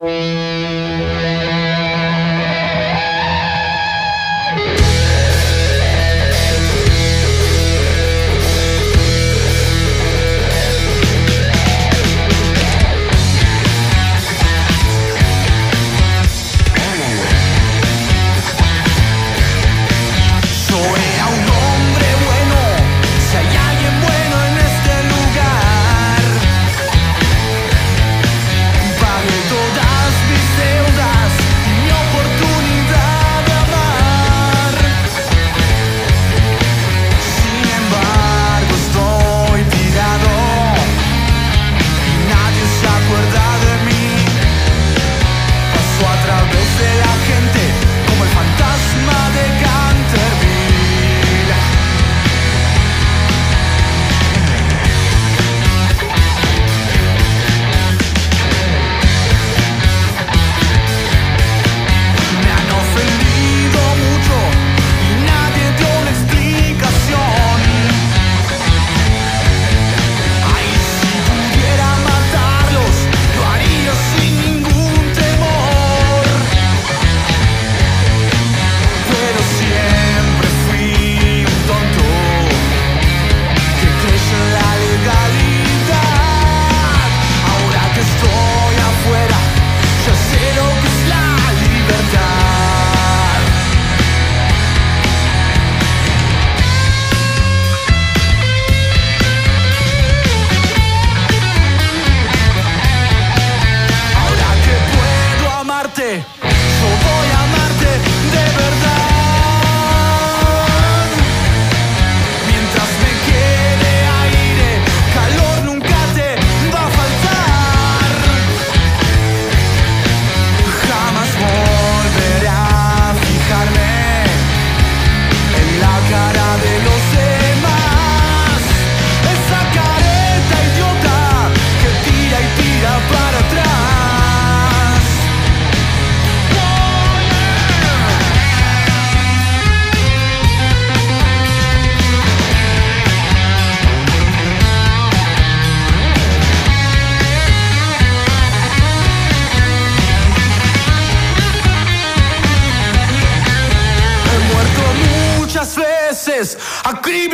Thank mm you. veces ha criminado.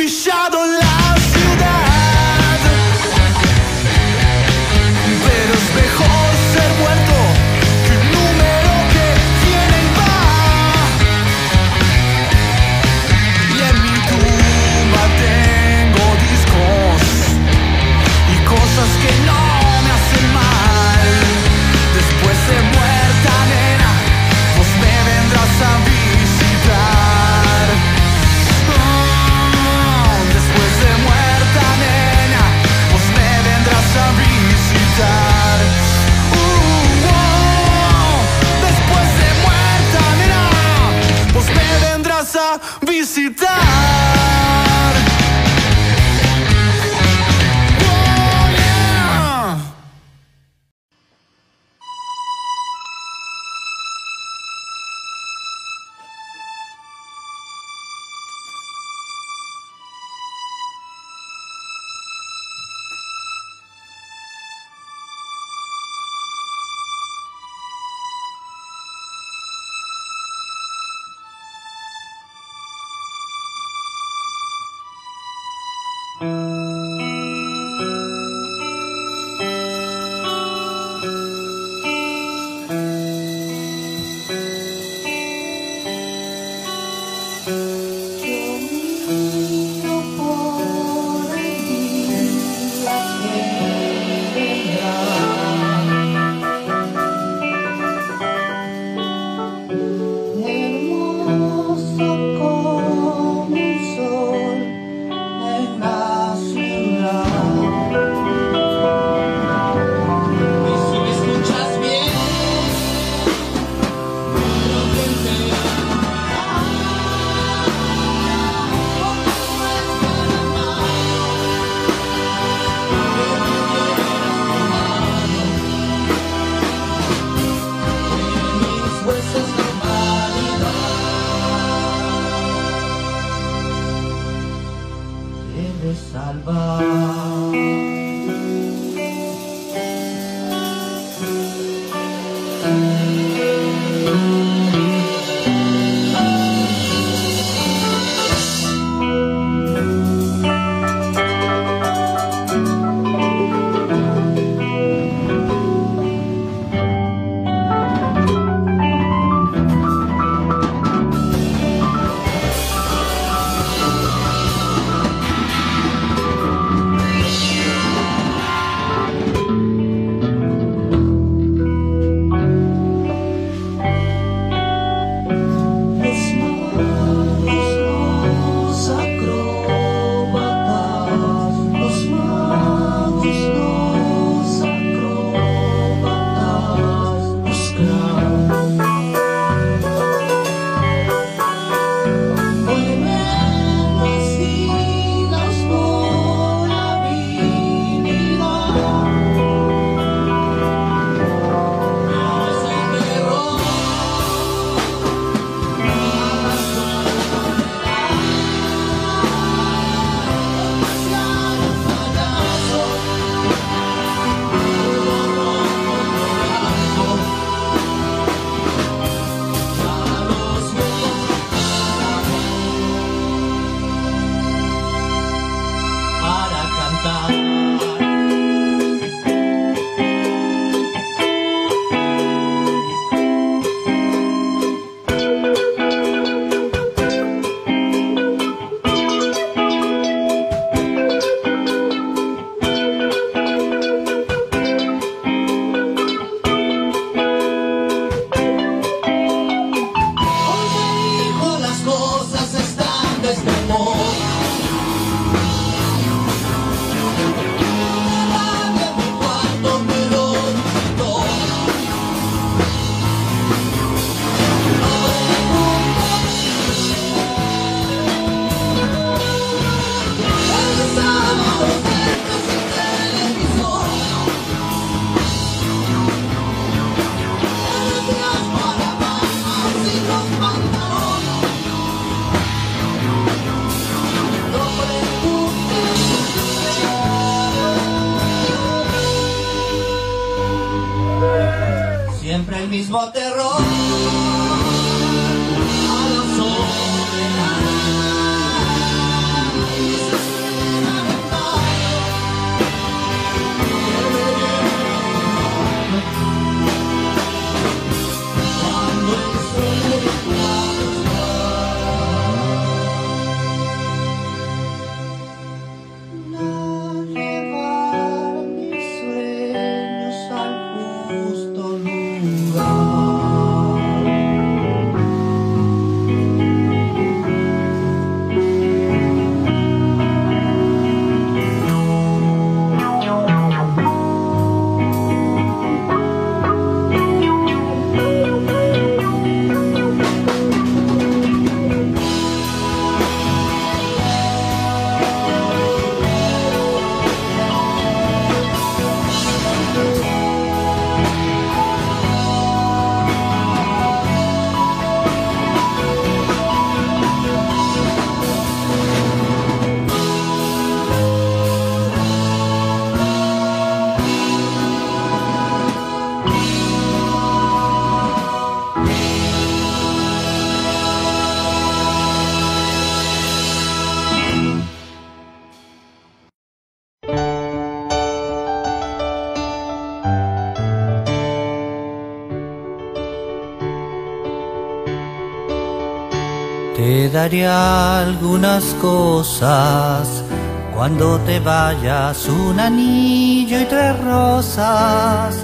Algunas cosas cuando te vayas, un anillo y tres rosas.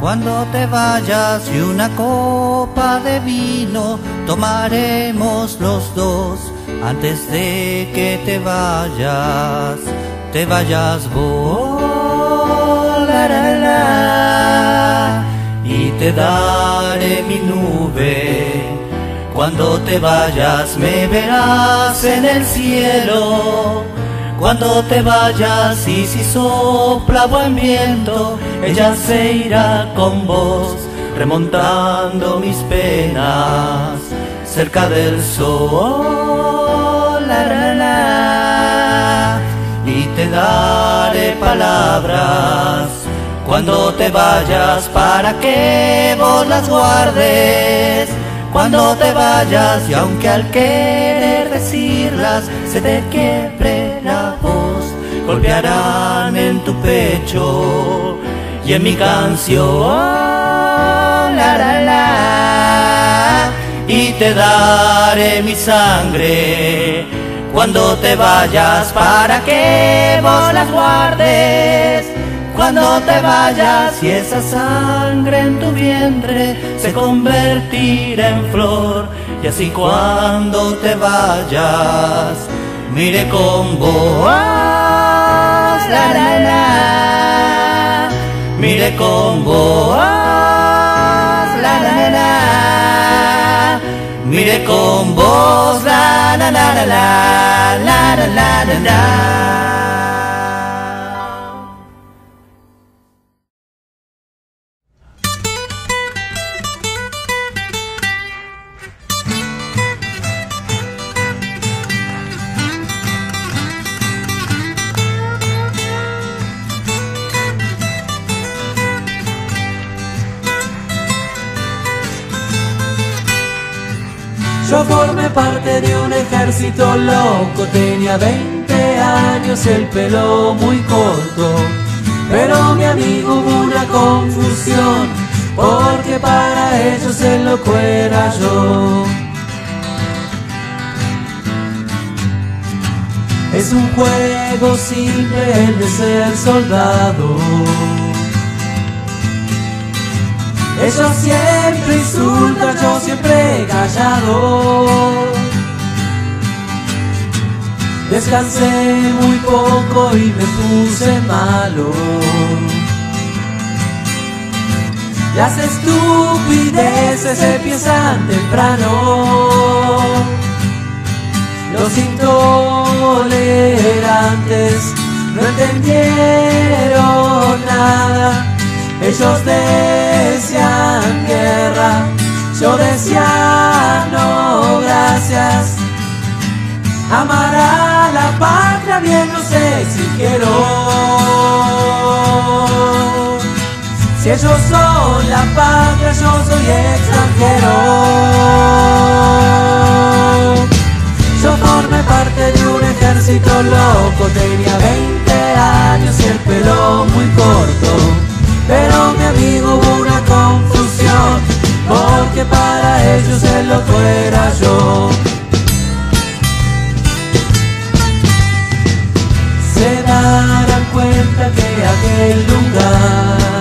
Cuando te vayas y una copa de vino tomaremos los dos antes de que te vayas, te vayas la, y te daré mi nube. Cuando te vayas me verás en el cielo. Cuando te vayas y si sopla buen viento, ella se irá con vos, remontando mis penas cerca del sol. La, y te daré palabras cuando te vayas para que vos las guardes cuando te vayas y aunque al querer decirlas se te quiebre la voz, golpearán en tu pecho y en mi canción, la, la, la, y te daré mi sangre. Cuando te vayas para que vos las guardes cuando te vayas y esa sangre en tu vientre se convertirá en flor y así cuando te vayas mire con vos la la la mire con vos la la la mire con vos la la la la la la la la Yo formé parte de un ejército loco, tenía 20 años el pelo muy corto. Pero mi amigo hubo una confusión, porque para ellos el loco era yo. Es un juego simple el de ser soldado. Ellos siempre insultan, yo siempre callado. Descansé muy poco y me puse malo. Las estupideces empiezan temprano. Los intolerantes no entendieron nada. Ellos decían guerra, yo decía no gracias. Amar a la patria bien nos exigieron. Si ellos son la patria, yo soy extranjero. Yo formé parte de un ejército loco, tenía 20 años y el pelo muy corto. Pero mi amigo hubo una confusión, porque para ellos el loco fuera yo. Se darán cuenta que aquel lugar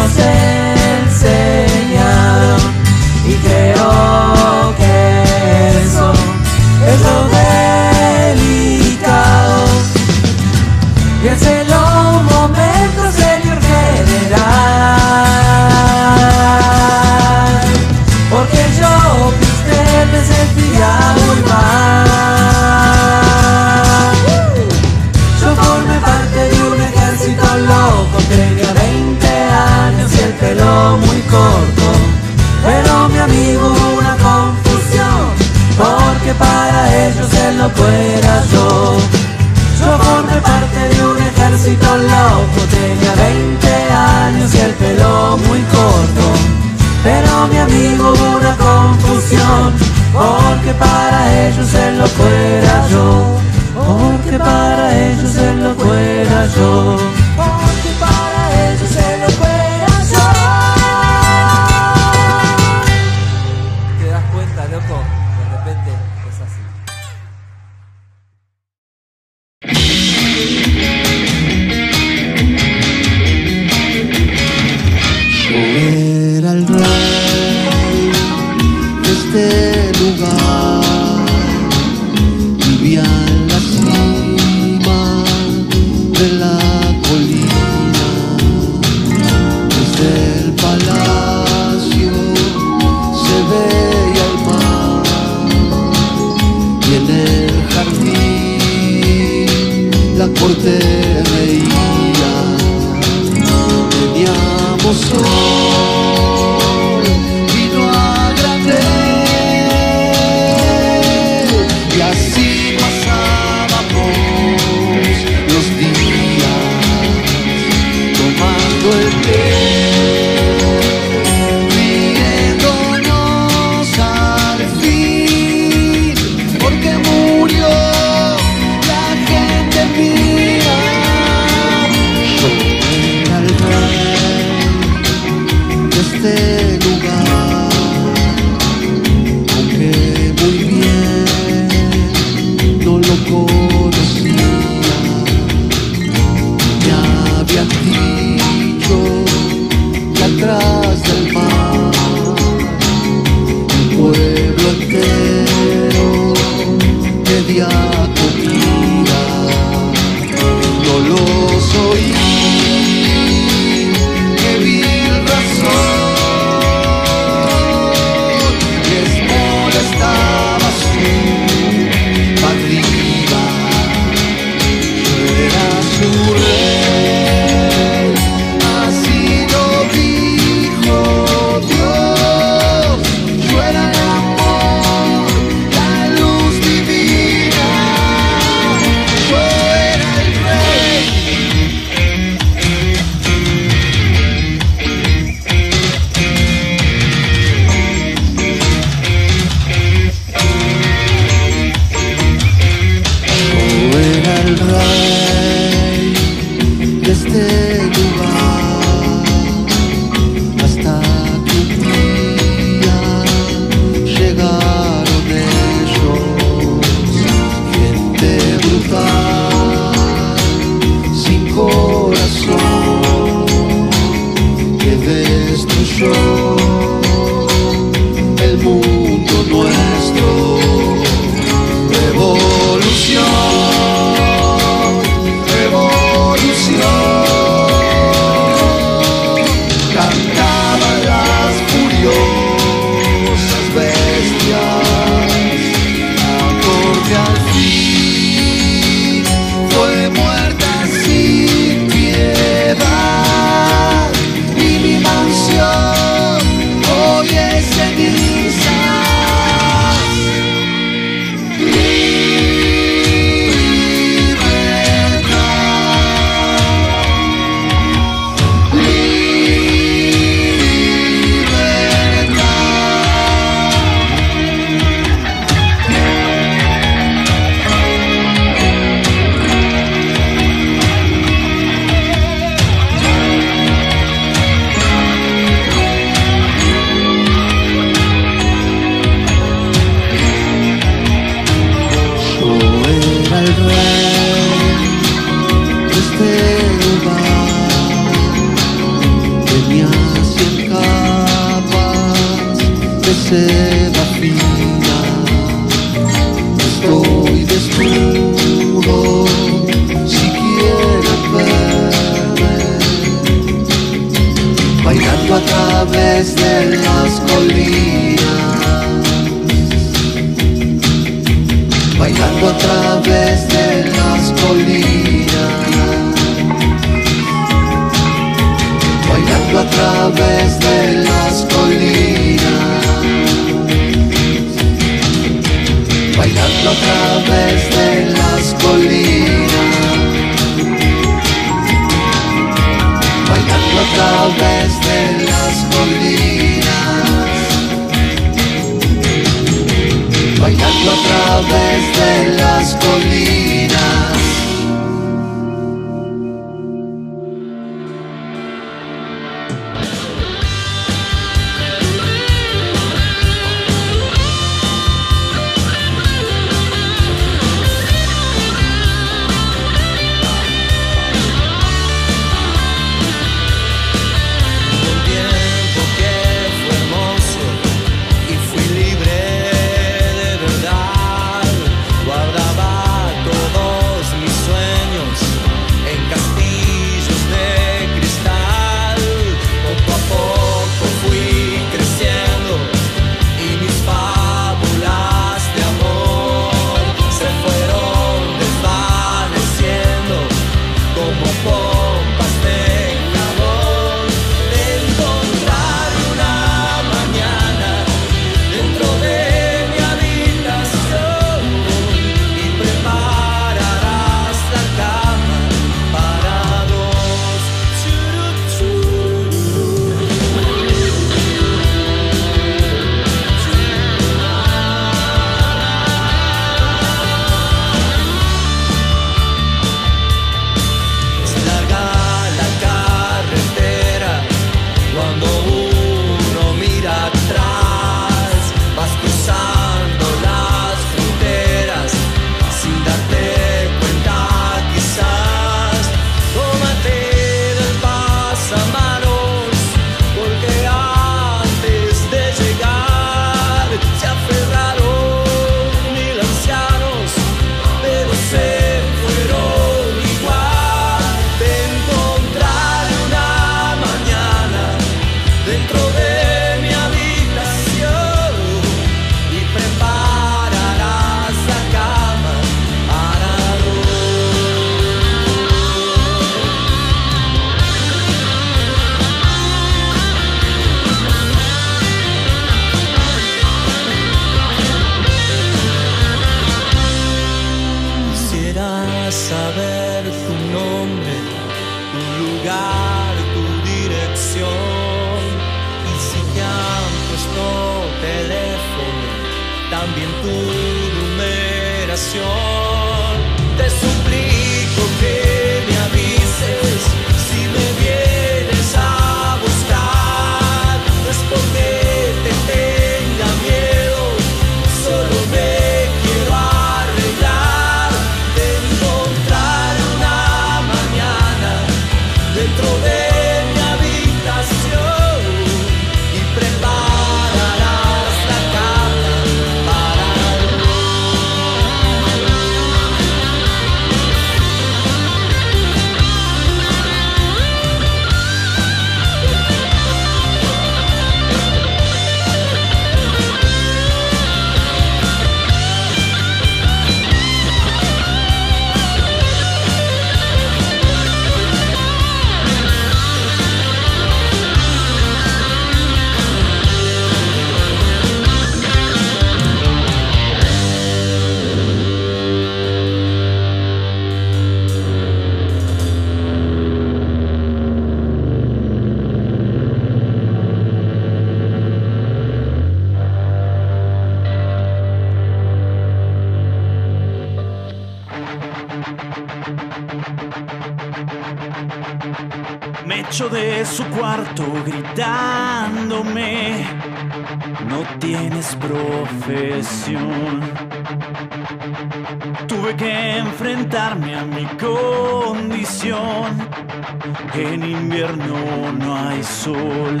sol.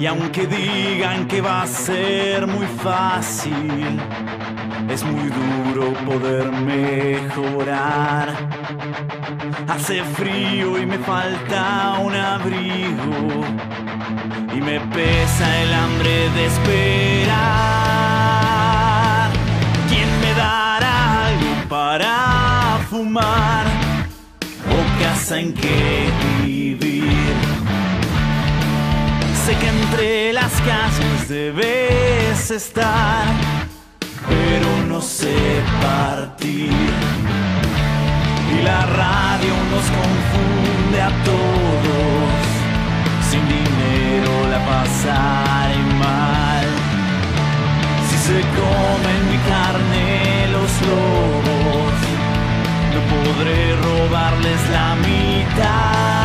Y aunque digan que va a ser muy fácil, es muy duro poder mejorar. Hace frío y me falta un abrigo. Y me pesa el hambre de esperar. ¿Quién me dará algo para fumar? ¿O casa en que Que entre las calles debes estar, pero no sé partir. Y la radio nos confunde a todos, sin dinero la pasaré mal. Si se comen mi carne los lobos, no podré robarles la mitad.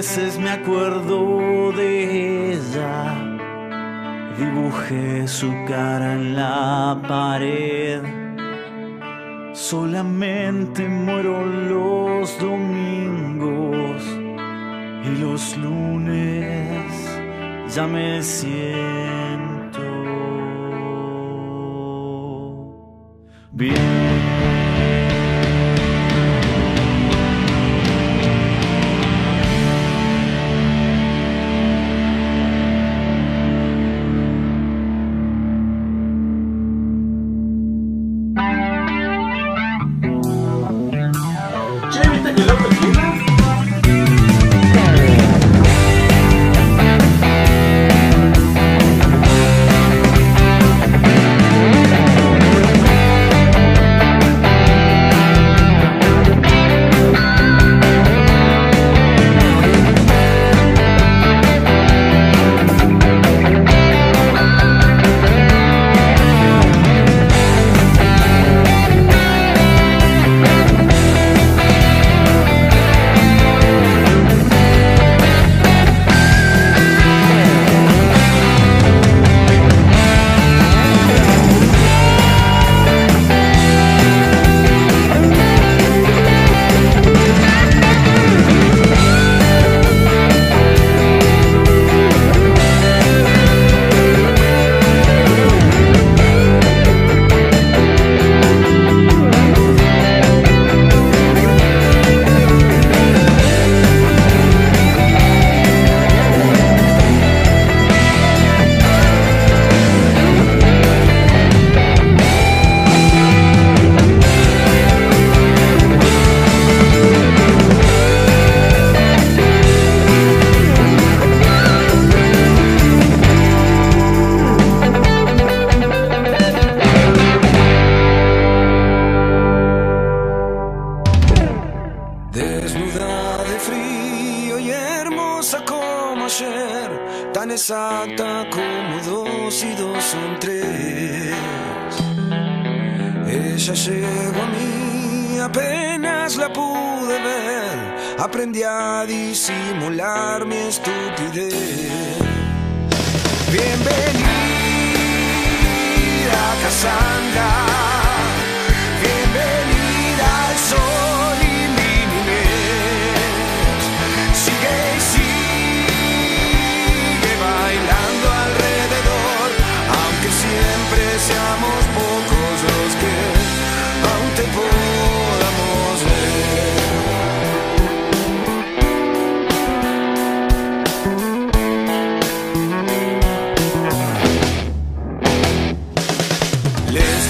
Veces me acuerdo de ella, dibujé su cara en la pared. Solamente muero los domingos y los lunes ya me siento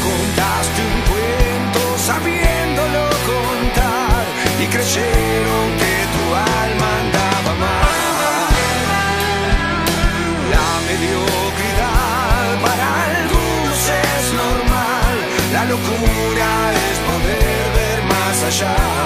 contaste un cuento sabiéndolo contar y creyeron que tu alma andaba mal. La mediocridad para algunos es normal, la locura es poder ver más allá.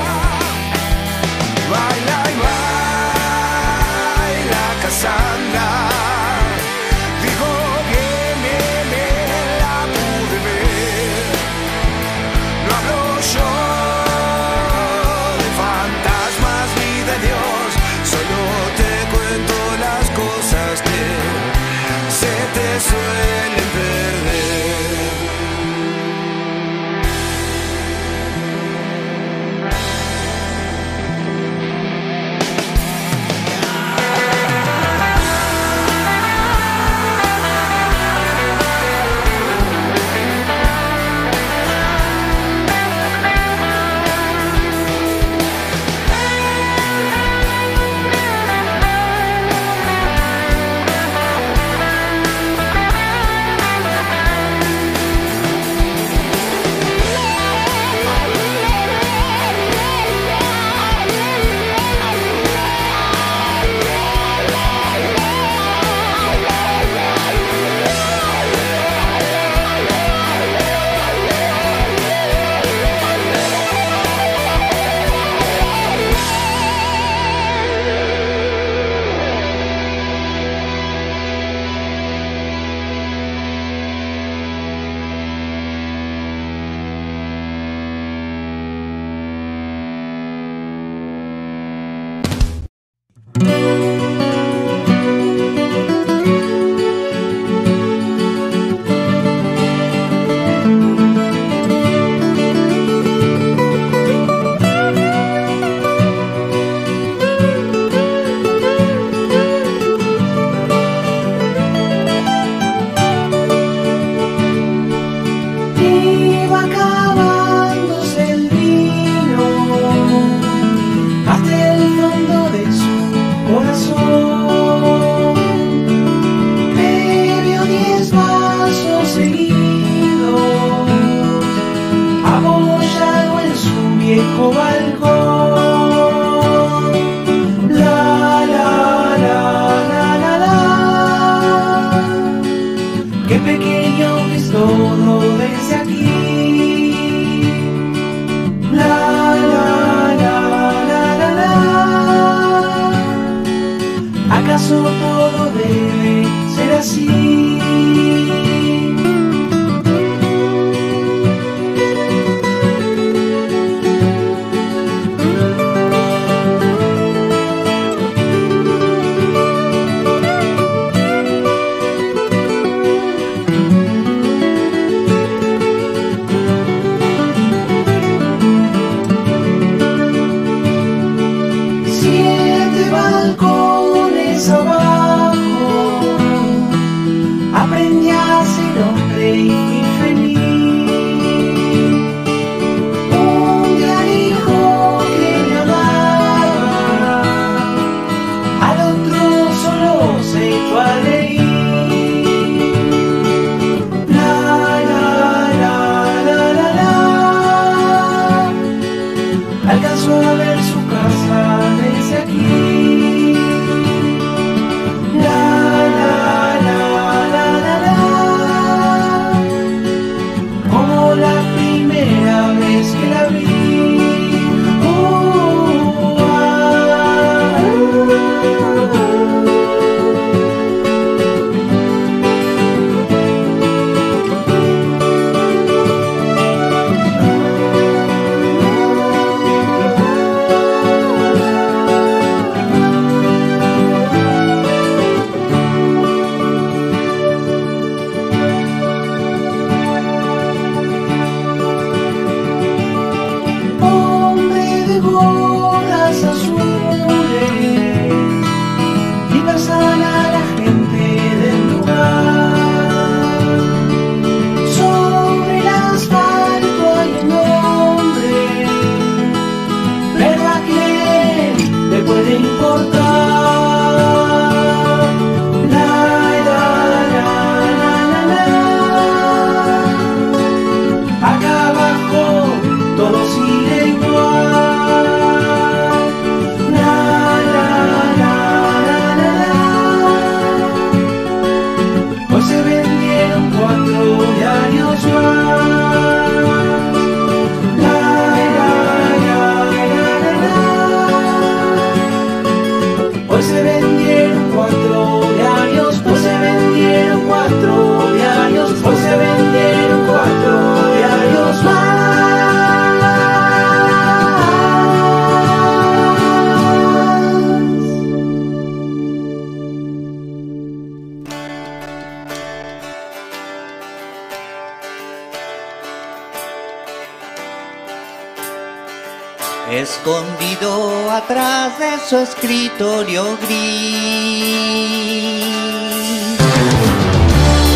su escritorio gris.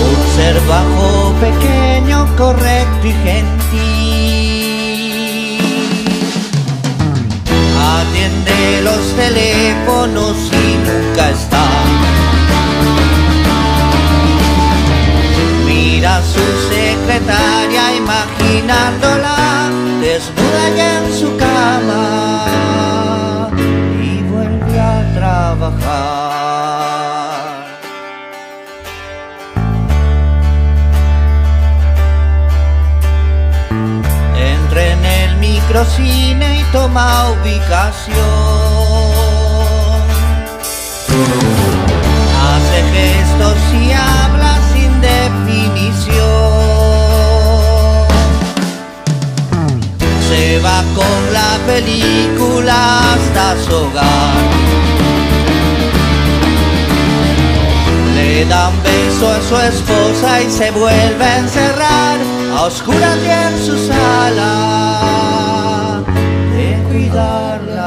Un ser bajo, pequeño, correcto y gentil. Atiende los teléfonos y nunca está. Mira a su secretaria imaginándola desnuda ya en su cama trabajar. En el microcine y toma ubicación. Hace gestos y habla sin definición. Se va con la película hasta su hogar. Le dan beso a su esposa y se vuelve a encerrar a oscuras en su sala de cuidarla.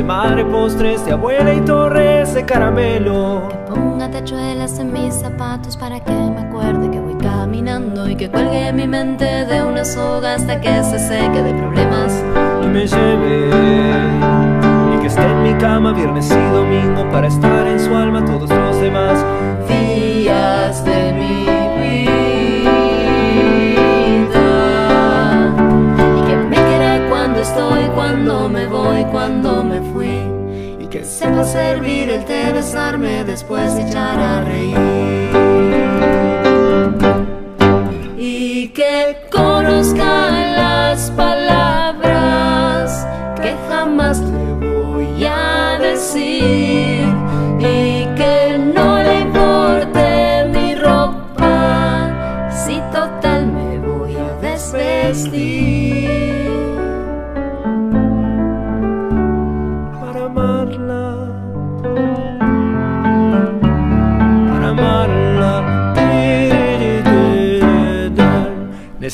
De madre, postres de abuela y torres de caramelo. Ponga tachuelas en mis zapatos para que me acuerde que voy caminando y que cuelgue mi mente de una soga hasta que se seque de problemas. Y me lleve y que esté en mi cama viernes y domingo para estar en su alma todos los demás días de Sepa servir el té, besarme después echar a reír.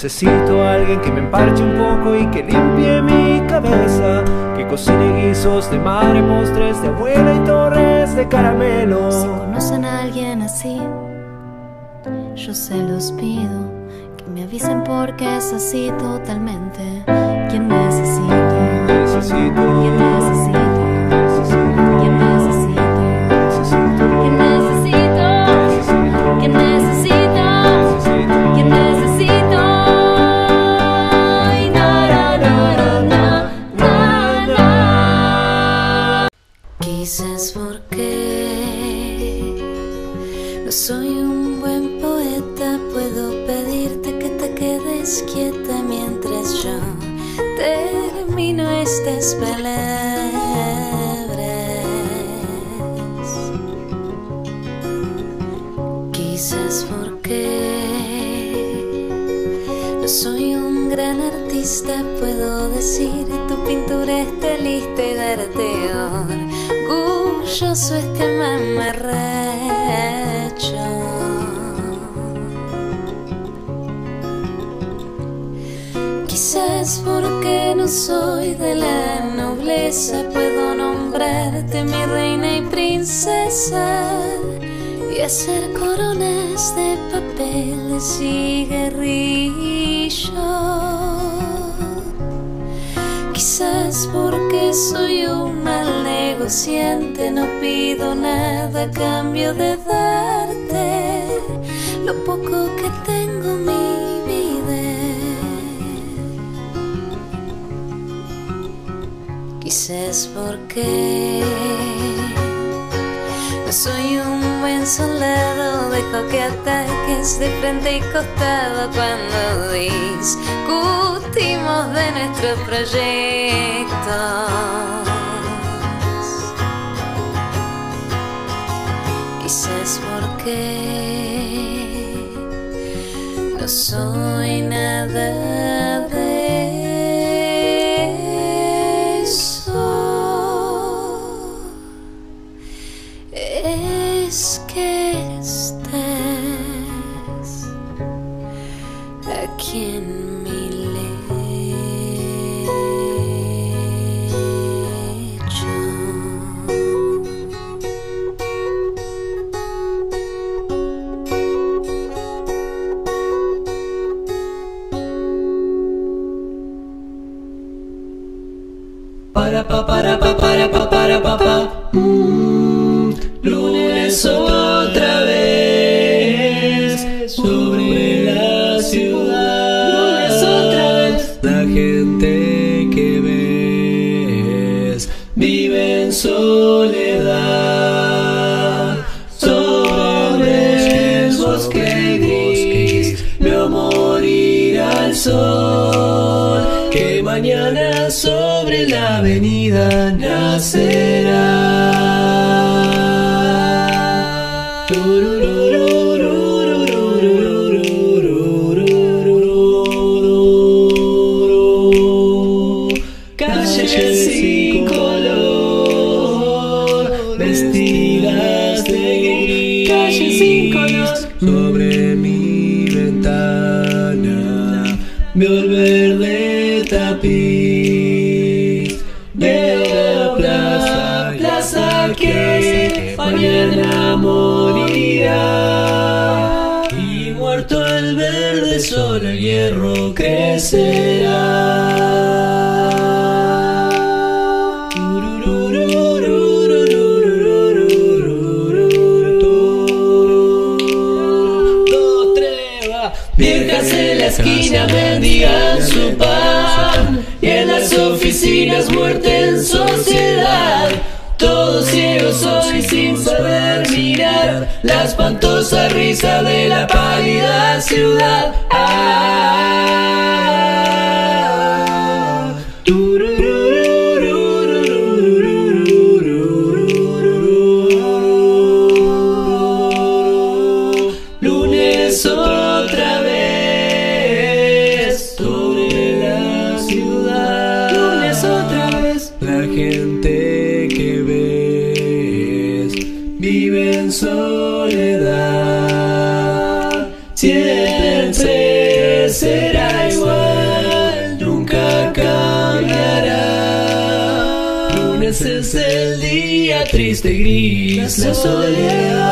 Necesito a alguien que me emparche un poco y que limpie mi cabeza, que cocine guisos de madre, postres de abuela y torres de caramelo. Si conocen a alguien así, yo se los pido que me avisen porque es así totalmente. Quien necesito, Necesito, soy un gran artista, puedo decir tu pintura está lista y darte orgulloso es que me amarracho. Quizás porque no soy de la nobleza, puedo nombrarte mi reina y princesa y hacer coronas de papel de Quizás porque soy un mal negociante, no pido nada a cambio de darte lo poco que tengo mi vida. Quizás porque soy un buen soldado, dejo que ataques de frente y costado cuando discutimos de nuestros proyectos. Quizás porque no soy nada Para pa para pa para pa para pa pa. Mm, vestidas de gris, calle sin color. Sobre mi ventana veo el verde tapiz. Veo la plaza, plaza que mañana morirá. Y muerto el verde sol, el hierro crece. la espantosa risa de la pálida ciudad. Ah. es la soledad.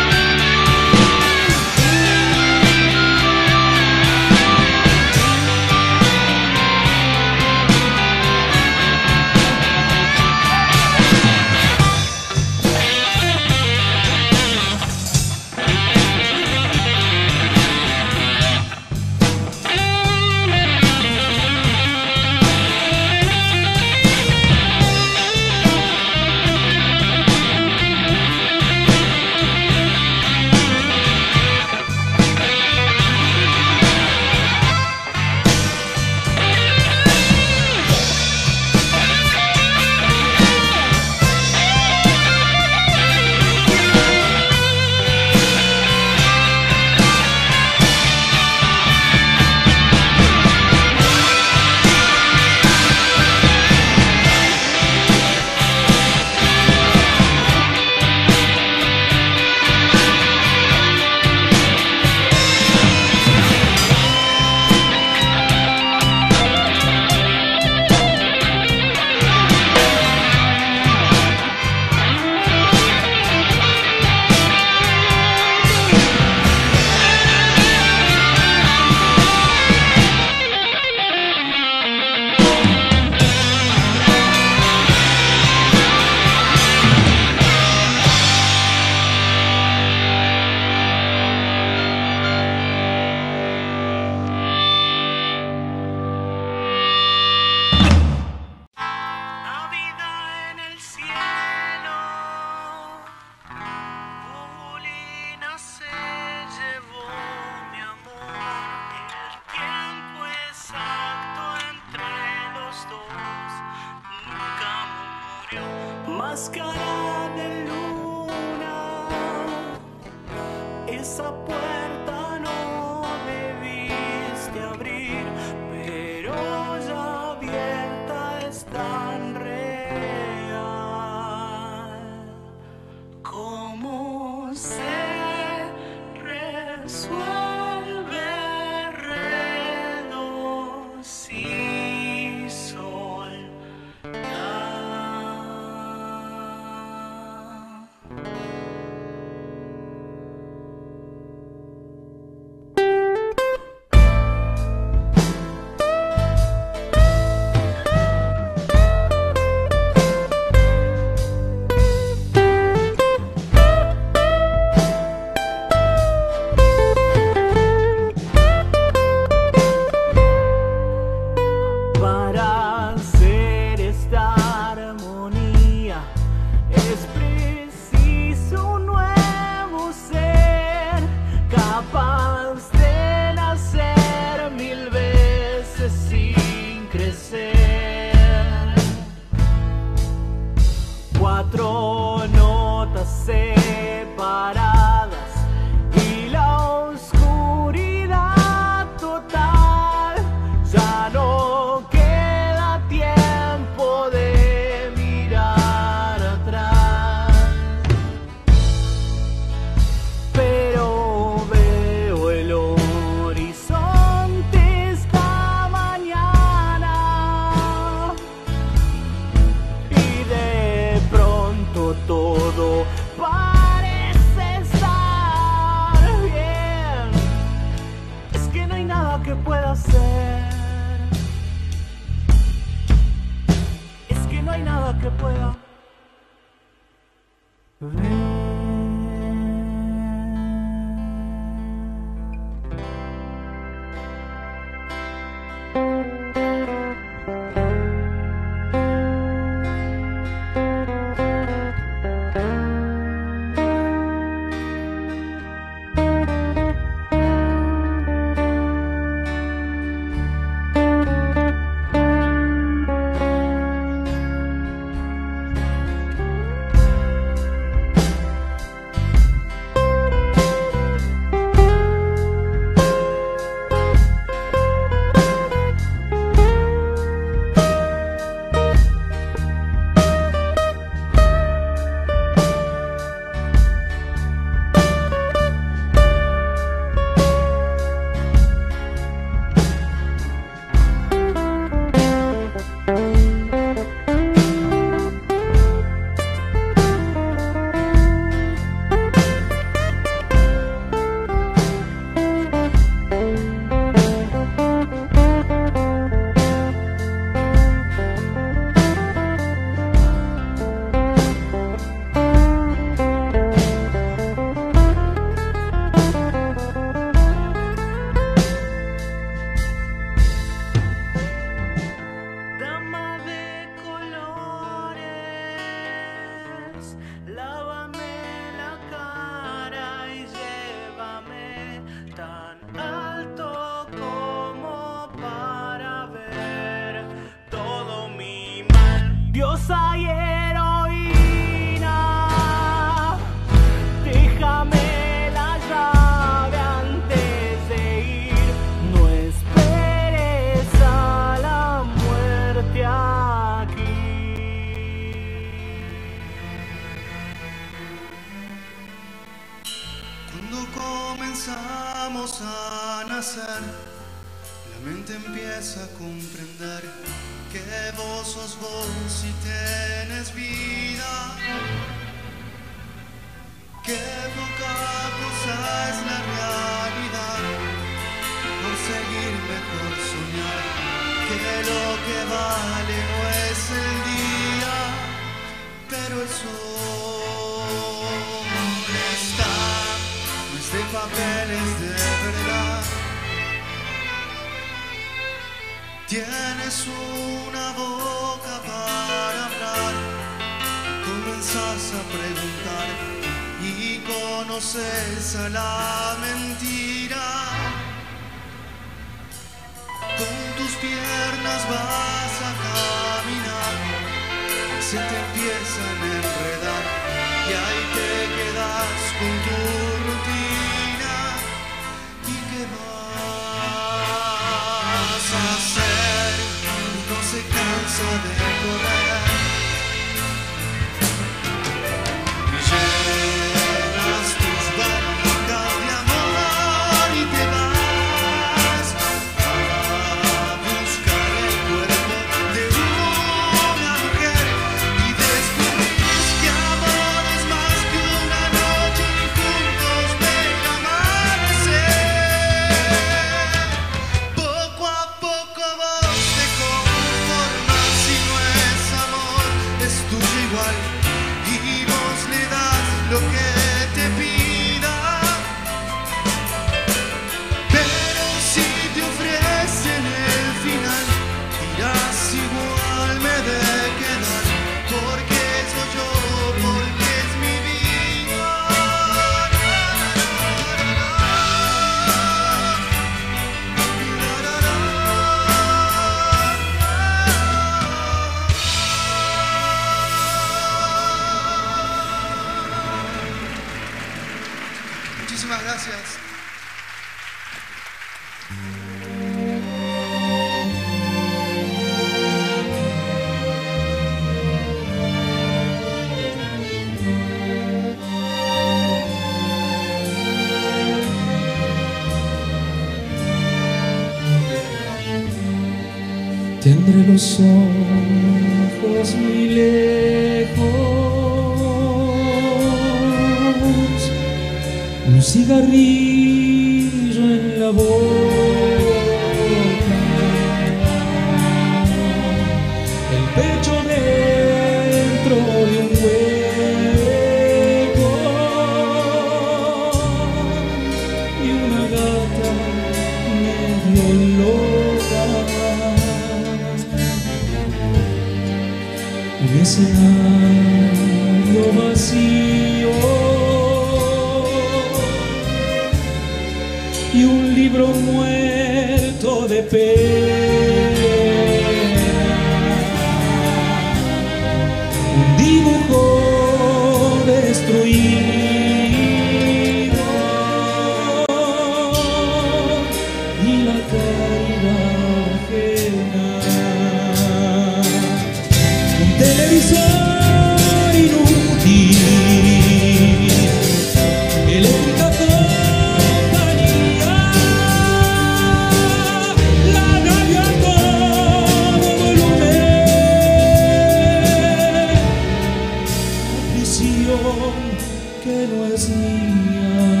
Que no es mía.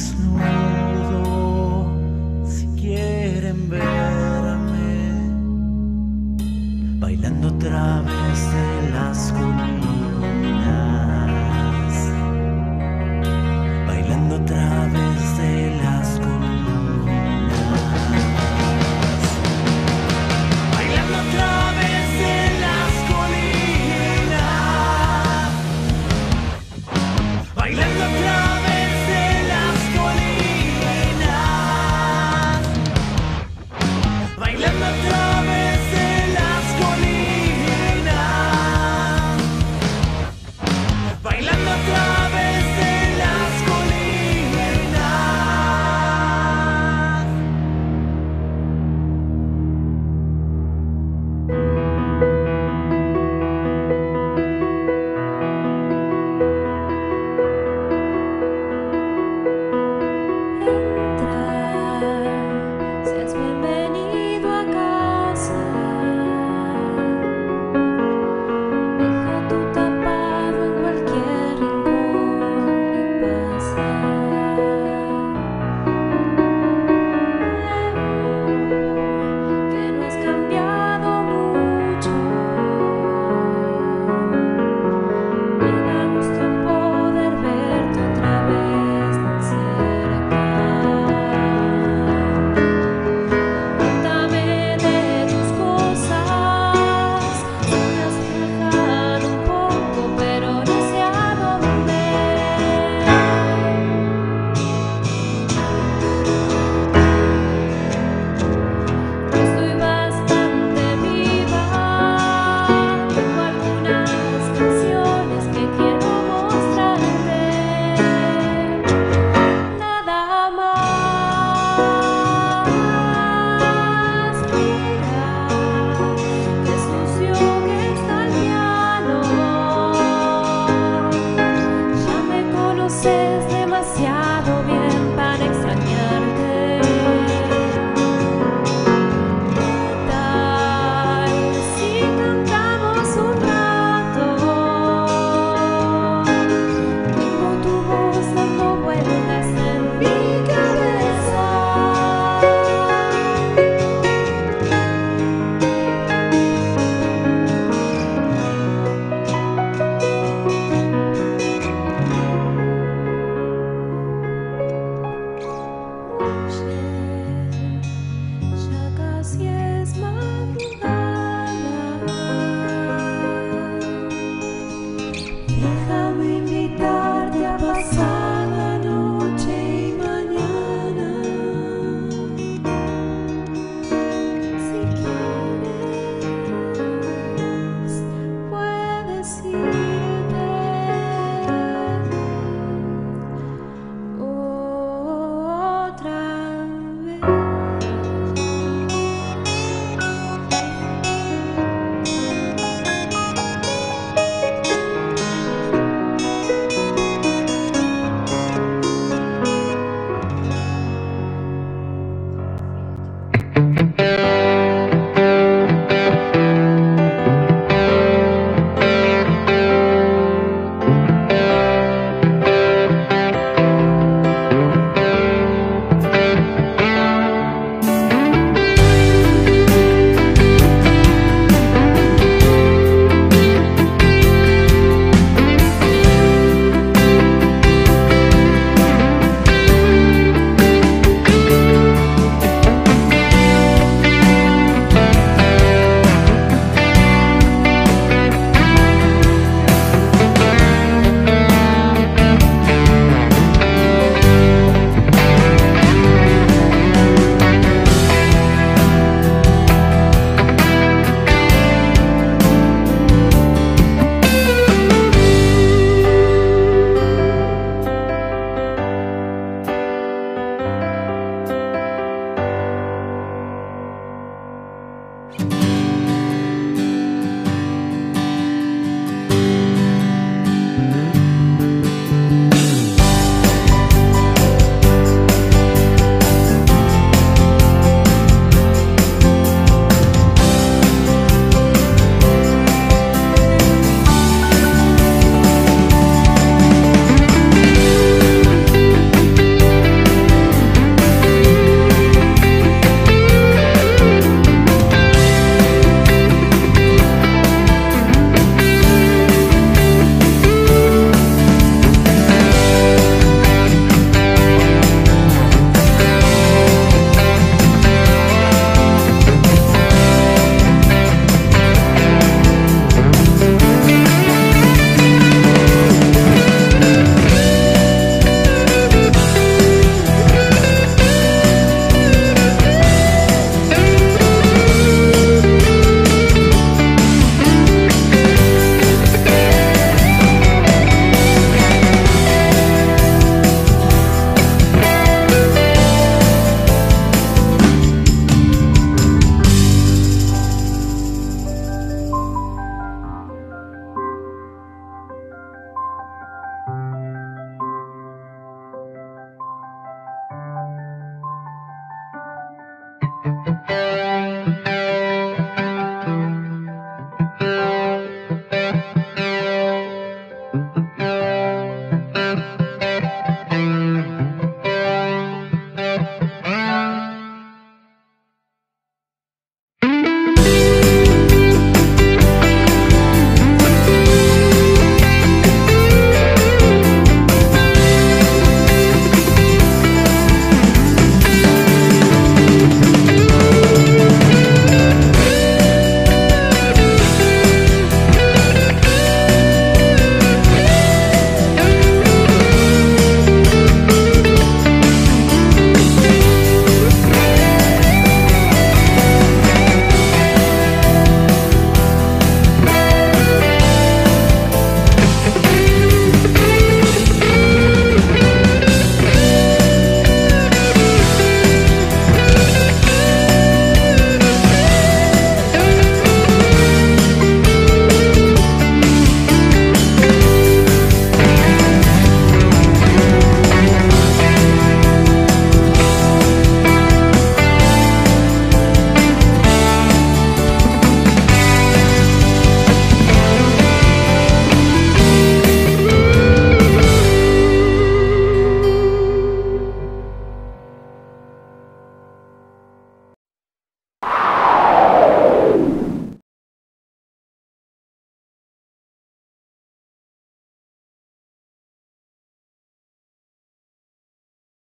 desnudo si quieren verme bailando a través de las columnas.